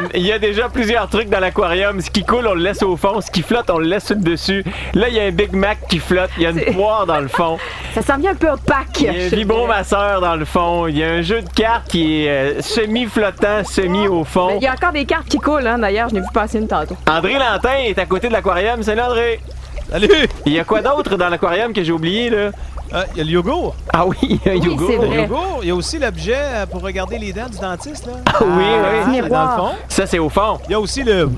euh, il y a déjà plusieurs trucs dans l'aquarium. Ce qui coule, on le laisse au fond. Ce qui flotte, on le laisse sur le dessus. Là, il y a un Big Mac qui flotte. Il y a une poire dans le fond. Ça sent bien un peu opaque. Il y a un vibromasseur dans le fond. Il y a un jeu de cartes qui est euh, semi-flottant, semi au fond. Il y a encore des cartes qui coulent, hein, d'ailleurs. Je n'ai vu passer une tantôt. André Lantin est à côté de l'aquarium. Salut André. Salut! Il y a quoi d'autre dans l'aquarium que j'ai oublié, là? Euh, Il y a le yogourt. Ah oui, il y a un Oui, yogourt. Le yogourt. Il y a aussi l'objet euh, pour regarder les dents du dentiste. Là. Ah oui, oui. Ah, miroir. Dans le fond. Ça, c'est au fond. Il y a aussi le.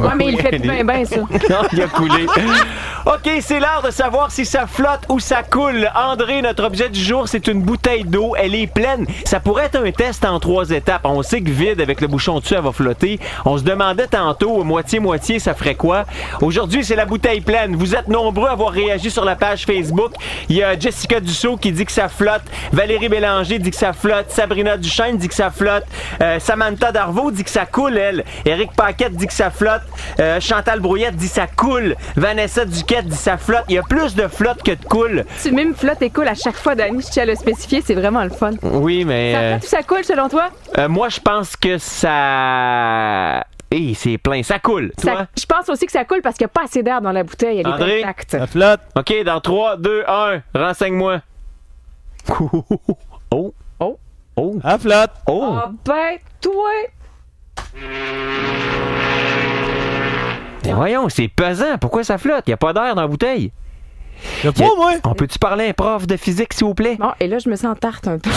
Ouais, mais il fait bien, bien, ça. Non, il a coulé. OK, c'est l'heure de savoir si ça flotte ou ça coule. André, notre objet du jour, c'est une bouteille d'eau. Elle est pleine. Ça pourrait être un test en trois étapes. On sait que vide, avec le bouchon dessus, elle va flotter. On se demandait tantôt, moitié-moitié, ça ferait quoi? Aujourd'hui, c'est la bouteille pleine. Vous êtes nombreux à avoir réagi sur la page Facebook. Il y a Jessica Dussault qui dit que ça flotte. Valérie Bélanger dit que ça flotte. Sabrina Duchesne dit que ça flotte. Euh, Samantha Darvaux dit que ça coule, elle. Éric Paquette dit que ça flotte. Euh, Chantal Brouillette dit ça coule. Vanessa Duquette dit ça flotte. Il y a plus de flotte que de coule. Tu même flotte et coule à chaque fois, Dani. Je tiens à le spécifier. C'est vraiment le fun. Oui, mais Ça euh, flotte ou ça coule, selon toi? euh, moi, je pense que ça... Hé, c'est plein. Ça coule. Ça- Toi? je pense aussi que ça coule parce qu'il n'y a pas assez d'air dans la bouteille. Elle André? est intacte. Ça flotte. OK, dans 3, 2, 1, renseigne-moi. Oh. Oh. Oh. Ça flotte. Oh. Ah ben, toi! Mais voyons, c'est pesant. Pourquoi ça flotte? Il n'y a pas d'air dans la bouteille. Pas, moi. On peut-tu parler à un prof de physique, s'il vous plaît? Bon, et là, je me sens tarte un peu.